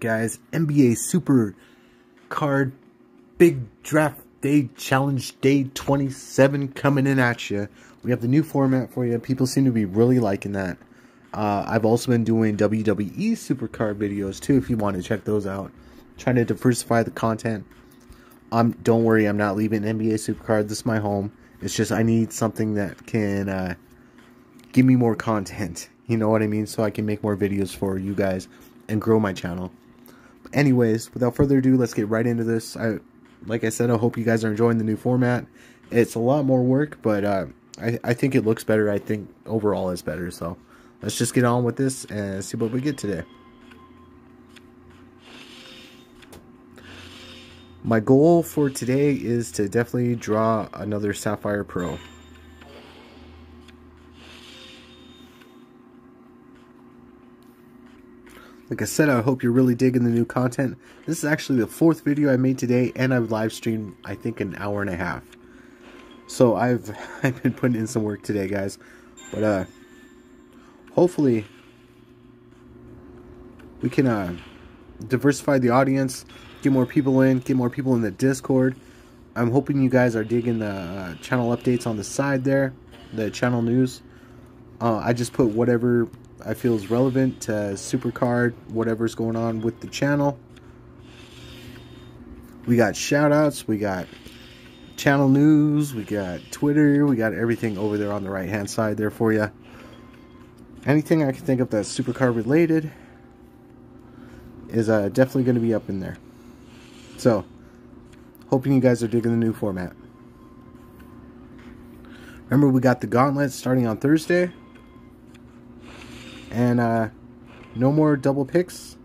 Guys, NBA Super Card Big Draft Day Challenge Day 27 coming in at you. We have the new format for you. People seem to be really liking that. Uh, I've also been doing WWE Supercard videos too if you want to check those out. Trying to diversify the content. Um, don't worry, I'm not leaving NBA Super Supercard. This is my home. It's just I need something that can uh, give me more content. You know what I mean? So I can make more videos for you guys and grow my channel. Anyways, without further ado, let's get right into this. I, like I said, I hope you guys are enjoying the new format. It's a lot more work, but uh, I, I think it looks better. I think overall it's better. So let's just get on with this and see what we get today. My goal for today is to definitely draw another Sapphire Pro. Like I said, I hope you're really digging the new content. This is actually the fourth video I made today, and I've live streamed, I think, an hour and a half. So I've I've been putting in some work today, guys. But uh, hopefully we can uh, diversify the audience, get more people in, get more people in the Discord. I'm hoping you guys are digging the uh, channel updates on the side there, the channel news. Uh, I just put whatever I feel is relevant to Supercard, whatever's going on with the channel. We got shout outs, we got channel news, we got Twitter, we got everything over there on the right hand side there for you. Anything I can think of that's Supercard related is uh, definitely going to be up in there. So, hoping you guys are digging the new format. Remember, we got the gauntlet starting on Thursday. And uh, no more double picks,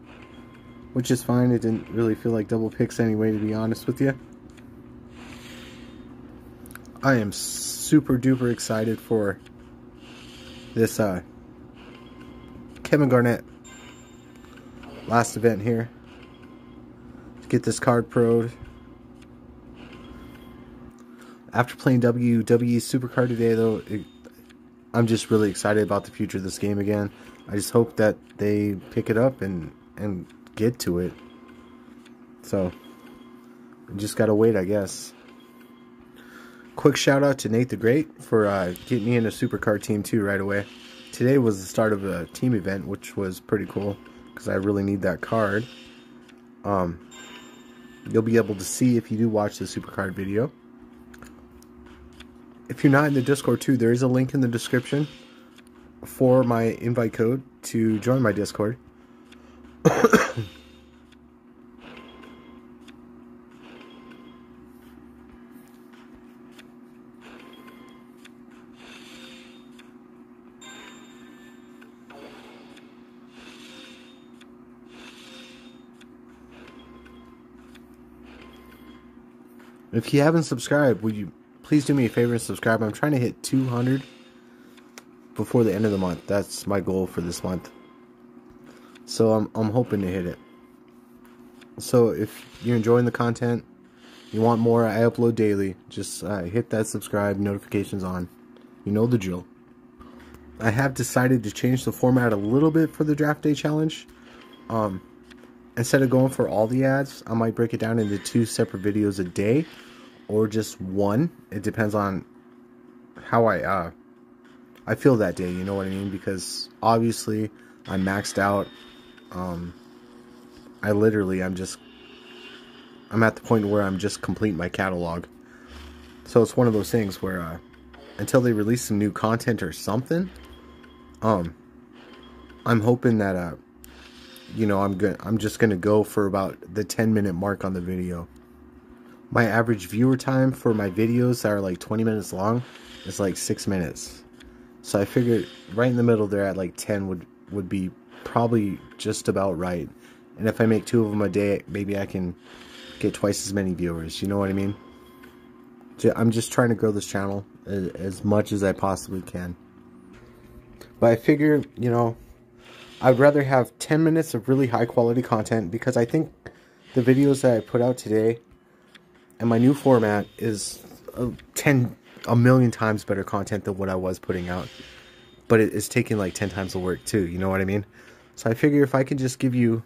which is fine. It didn't really feel like double picks anyway, to be honest with you. I am super duper excited for this uh, Kevin Garnett last event here. Get this card proed. After playing WWE Supercard today, though, it, I'm just really excited about the future of this game again. I just hope that they pick it up and and get to it. So, just gotta wait, I guess. Quick shout out to Nate the Great for uh, getting me in a supercard team too right away. Today was the start of a team event, which was pretty cool because I really need that card. Um, you'll be able to see if you do watch the supercard video. If you're not in the Discord too, there is a link in the description for my invite code to join my Discord. if you haven't subscribed, would you please do me a favor and subscribe? I'm trying to hit 200 before the end of the month. That's my goal for this month. So I'm I'm hoping to hit it. So if you're enjoying the content, you want more, I upload daily. Just uh, hit that subscribe, notifications on. You know the drill. I have decided to change the format a little bit for the draft day challenge. Um, instead of going for all the ads, I might break it down into two separate videos a day, or just one. It depends on how I uh, I feel that day, you know what I mean? Because obviously I'm maxed out. Um, I literally, I'm just, I'm at the point where I'm just complete my catalog. So it's one of those things where, uh, until they release some new content or something, um, I'm hoping that, uh, you know, I'm good. I'm just gonna go for about the 10 minute mark on the video. My average viewer time for my videos that are like 20 minutes long is like six minutes. So I figured right in the middle there at like 10 would, would be probably just about right. And if I make two of them a day, maybe I can get twice as many viewers. You know what I mean? I'm just trying to grow this channel as, as much as I possibly can. But I figure, you know, I'd rather have 10 minutes of really high quality content because I think the videos that I put out today and my new format is uh, 10 a million times better content than what I was putting out. But it is taking like 10 times the work too, you know what I mean? So I figure if I can just give you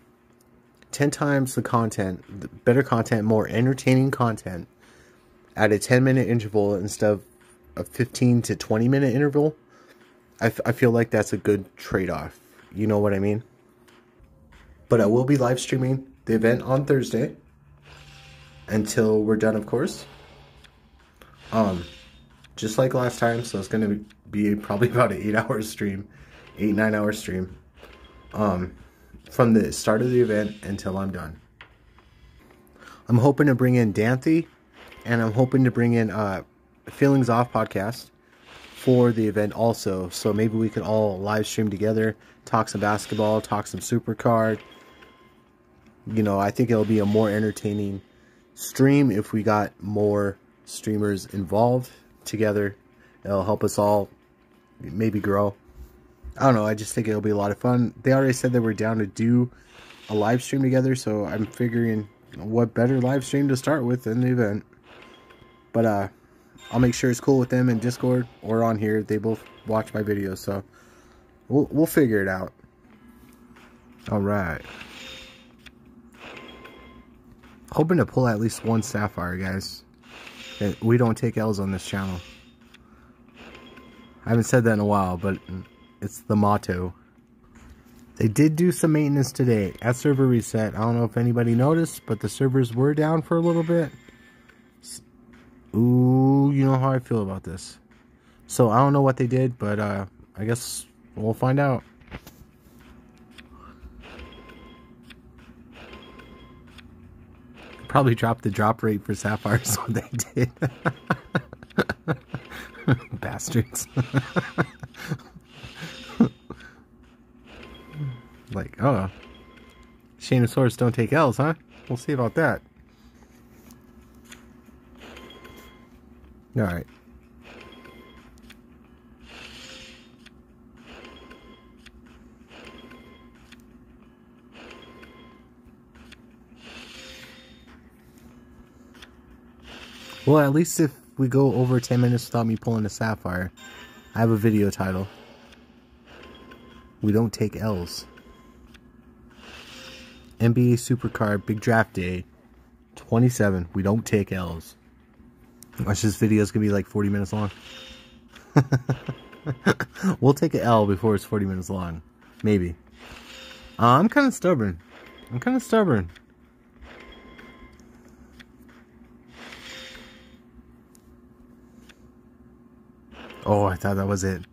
10 times the content, better content, more entertaining content at a 10 minute interval instead of a 15 to 20 minute interval, I, I feel like that's a good trade off. You know what I mean? But I will be live streaming the event on Thursday until we're done, of course. Um, just like last time, so it's gonna be probably about an eight hour stream, eight nine hour stream. Um, from the start of the event until I'm done. I'm hoping to bring in Danthy, and I'm hoping to bring in uh, Feelings Off podcast for the event also. So maybe we could all live stream together, talk some basketball, talk some supercard. You know, I think it'll be a more entertaining stream if we got more streamers involved together. It'll help us all maybe grow. I don't know. I just think it'll be a lot of fun. They already said they were down to do a live stream together, so I'm figuring what better live stream to start with than the event. But uh, I'll make sure it's cool with them in Discord or on here. They both watch my videos, so we'll we'll figure it out. All right. Hoping to pull at least one Sapphire, guys. We don't take L's on this channel. I haven't said that in a while, but it's the motto. They did do some maintenance today at server reset. I don't know if anybody noticed, but the servers were down for a little bit. Ooh, you know how I feel about this. So I don't know what they did, but uh, I guess we'll find out. Probably dropped the drop rate for Sapphires what they did. Bastards. like, oh. Shaneosaurus don't take L's, huh? We'll see about that. Alright. Well, at least if we go over 10 minutes without me pulling a Sapphire, I have a video title. We don't take L's. NBA Supercard Big Draft Day 27. We don't take L's. Watch this video is gonna be like 40 minutes long. we'll take an L before it's 40 minutes long. Maybe. Uh, I'm kind of stubborn. I'm kind of stubborn. Oh, I thought that was it.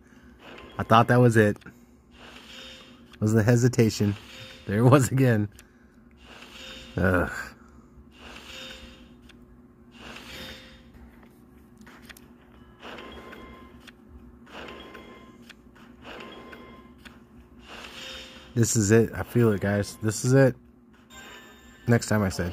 I thought that was it. it was the hesitation. There it was again. Ugh. This is it. I feel it, guys. This is it. Next time I say.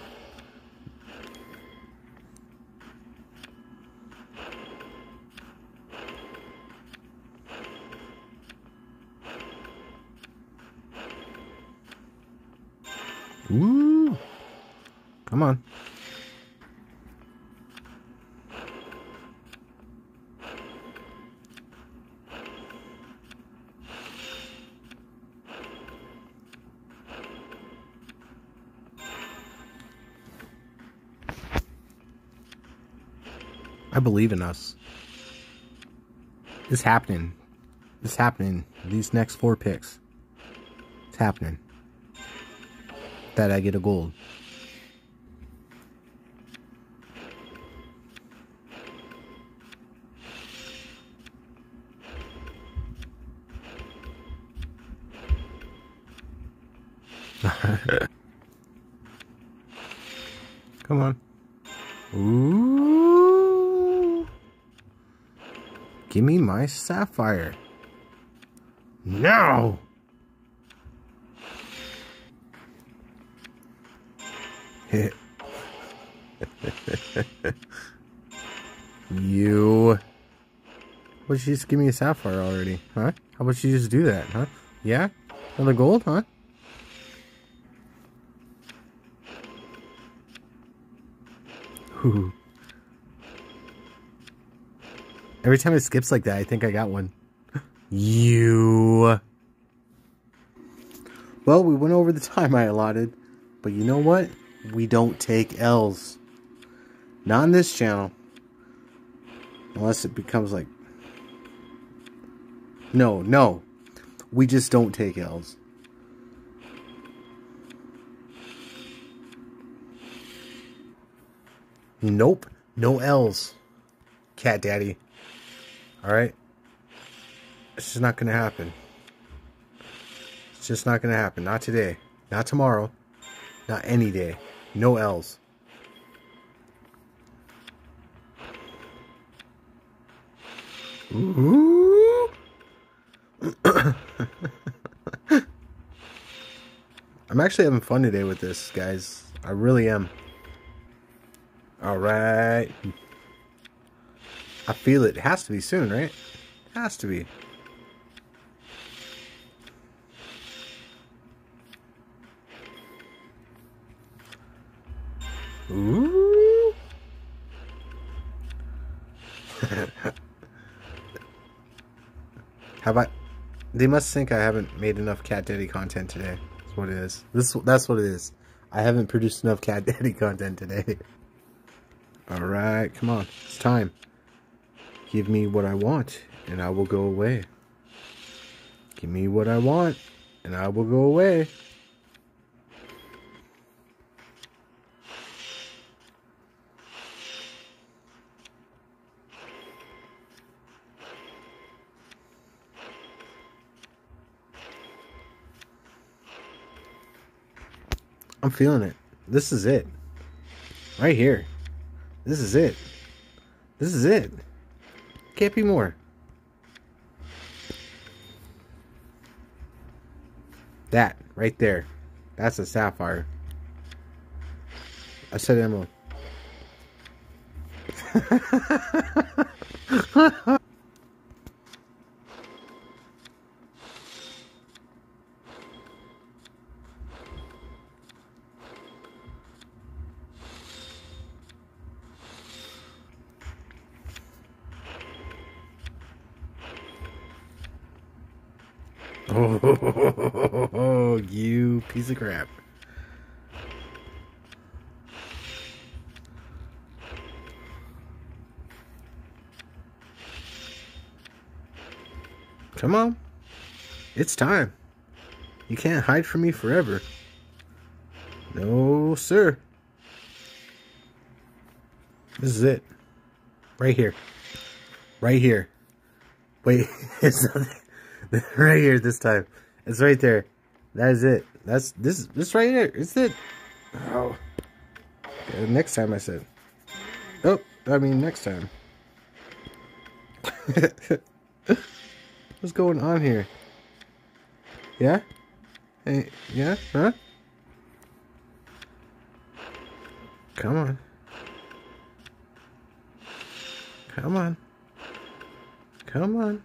Woo! Come on. I believe in us. It's happening. It's happening. These next four picks. It's happening. That I get a gold. Come on. Ooh. Give me my sapphire. Now. you. Why don't you just give me a sapphire already, huh? How about you just do that, huh? Yeah? Another gold, huh? Ooh. Every time it skips like that, I think I got one. you. Well, we went over the time I allotted. But you know what? We don't take L's. Not on this channel. Unless it becomes like. No, no. We just don't take L's. Nope. No L's. Cat Daddy. Alright? It's just not going to happen. It's just not going to happen. Not today. Not tomorrow. Not any day. No L's. I'm actually having fun today with this, guys. I really am. All right. I feel it. it has to be soon, right? It has to be. How about they must think I haven't made enough cat daddy content today. That's what it is. This that's what it is. I haven't produced enough cat daddy content today. Alright, come on. It's time. Give me what I want, and I will go away. Give me what I want, and I will go away. I'm feeling it. This is it. Right here. This is it. This is it. Can't be more. That right there. That's a sapphire. I said emerald. Oh, you piece of crap. Come on. It's time. You can't hide from me forever. No, sir. This is it. Right here. Right here. Wait, it's right here this time. It's right there. That is it. That's this. This right here. It's it. Oh. Yeah, next time I said. Oh, I mean next time. What's going on here? Yeah? Hey, yeah? Huh? Come on. Come on. Come on.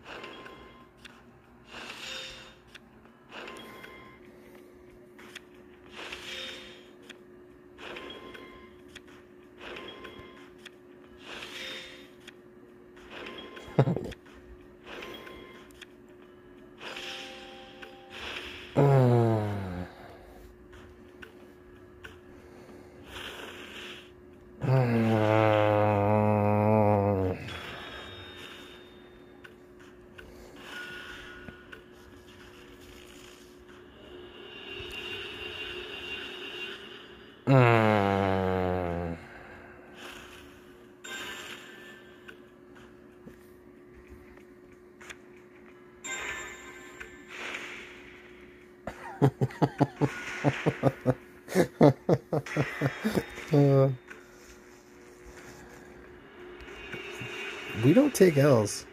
we don't take L's.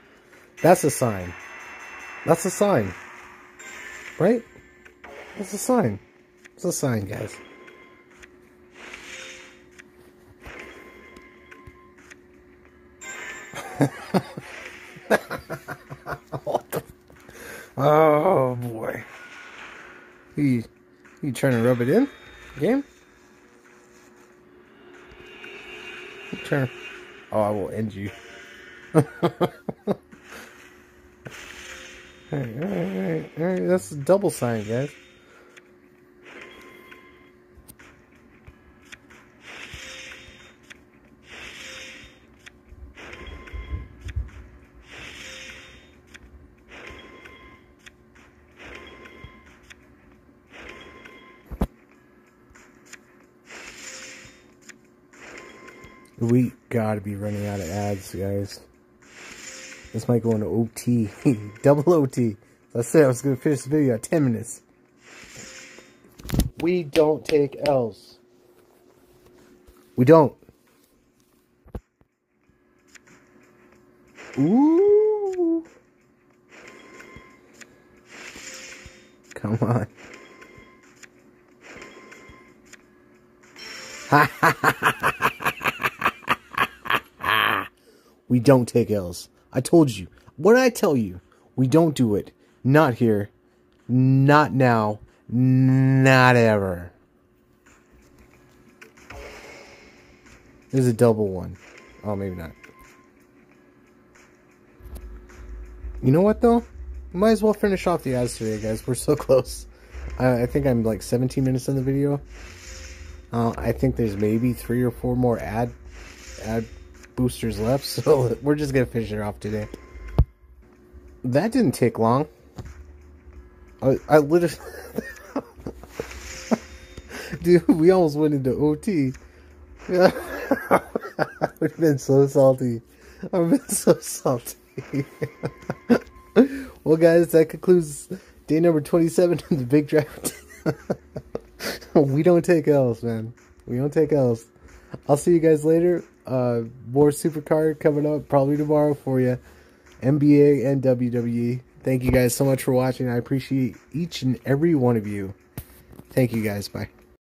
That's a sign. That's a sign. Right? That's a sign. It's a sign, guys. oh boy. Trying to rub it in? You trying Oh, I will end you. alright, alright, alright. That's a double sign, guys. Gotta be running out of ads, guys. This might go into OT. Double OT. I said I was gonna finish the video at 10 minutes. We don't take L's. We don't. Ooh. Come on. we don't take L's. I told you. What did I tell you? We don't do it. Not here. Not now. Not ever. There's a double one. Oh, maybe not. You know what, though? Might as well finish off the ads today, guys. We're so close. I, I think I'm like 17 minutes in the video. Uh, I think there's maybe three or four more ad ad boosters left, so we're just gonna finish it off today. That didn't take long. I, I literally, dude, we almost went into OT. Yeah, I've been so salty. I've been so salty. well, guys, that concludes day number 27 of the Big Drive. we don't take L's, man. We don't take L's. I'll see you guys later. Uh, more Supercard coming up probably tomorrow for you. NBA and WWE. Thank you guys so much for watching. I appreciate each and every one of you. Thank you guys. Bye.